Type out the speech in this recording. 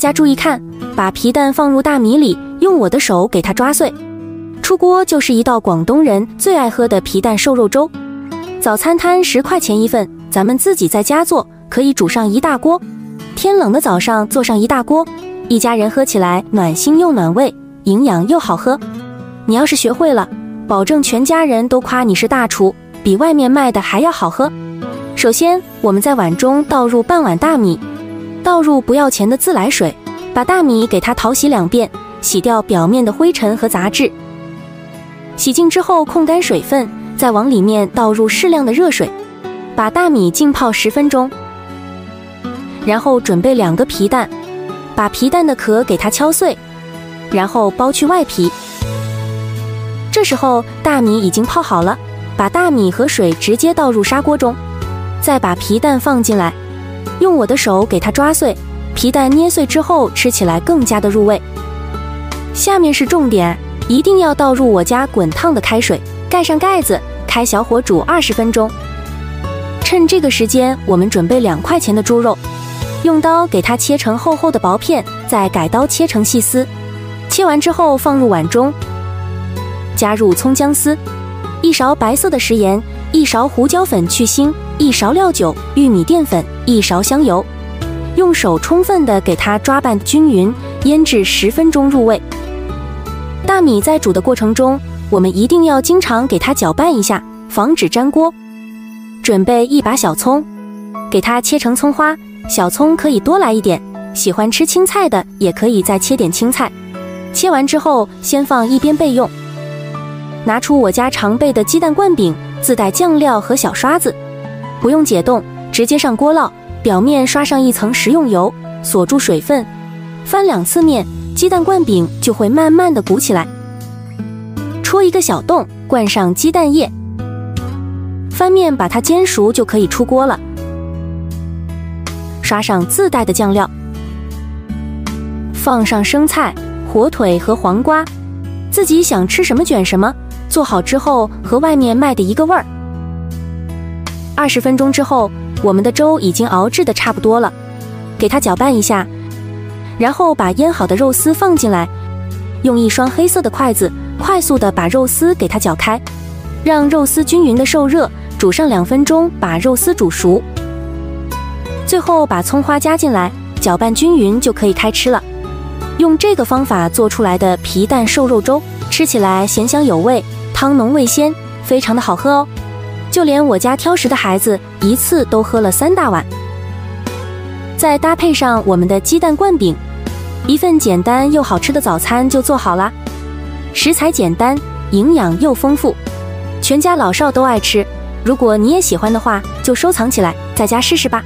大家注意看，把皮蛋放入大米里，用我的手给它抓碎。出锅就是一道广东人最爱喝的皮蛋瘦肉粥。早餐摊十块钱一份，咱们自己在家做，可以煮上一大锅。天冷的早上做上一大锅，一家人喝起来暖心又暖胃，营养又好喝。你要是学会了，保证全家人都夸你是大厨，比外面卖的还要好喝。首先，我们在碗中倒入半碗大米，倒入不要钱的自来水，把大米给它淘洗两遍，洗掉表面的灰尘和杂质。洗净之后，控干水分，再往里面倒入适量的热水，把大米浸泡十分钟。然后准备两个皮蛋，把皮蛋的壳给它敲碎，然后剥去外皮。这时候大米已经泡好了，把大米和水直接倒入砂锅中，再把皮蛋放进来，用我的手给它抓碎。皮蛋捏碎之后，吃起来更加的入味。下面是重点。一定要倒入我家滚烫的开水，盖上盖子，开小火煮二十分钟。趁这个时间，我们准备两块钱的猪肉，用刀给它切成厚厚的薄片，再改刀切成细丝。切完之后放入碗中，加入葱姜丝，一勺白色的食盐，一勺胡椒粉去腥，一勺料酒、玉米淀粉，一勺香油，用手充分的给它抓拌均匀，腌制十分钟入味。大米在煮的过程中，我们一定要经常给它搅拌一下，防止粘锅。准备一把小葱，给它切成葱花，小葱可以多来一点，喜欢吃青菜的也可以再切点青菜。切完之后先放一边备用。拿出我家常备的鸡蛋灌饼，自带酱料和小刷子，不用解冻，直接上锅烙，表面刷上一层食用油，锁住水分，翻两次面。鸡蛋灌饼就会慢慢的鼓起来，戳一个小洞，灌上鸡蛋液，翻面把它煎熟就可以出锅了。刷上自带的酱料，放上生菜、火腿和黄瓜，自己想吃什么卷什么。做好之后和外面卖的一个味儿。二十分钟之后，我们的粥已经熬制的差不多了，给它搅拌一下。然后把腌好的肉丝放进来，用一双黑色的筷子快速的把肉丝给它搅开，让肉丝均匀的受热，煮上两分钟，把肉丝煮熟。最后把葱花加进来，搅拌均匀就可以开吃了。用这个方法做出来的皮蛋瘦肉粥，吃起来咸香有味，汤浓味鲜，非常的好喝哦。就连我家挑食的孩子一次都喝了三大碗。再搭配上我们的鸡蛋灌饼。一份简单又好吃的早餐就做好了，食材简单，营养又丰富，全家老少都爱吃。如果你也喜欢的话，就收藏起来，在家试试吧。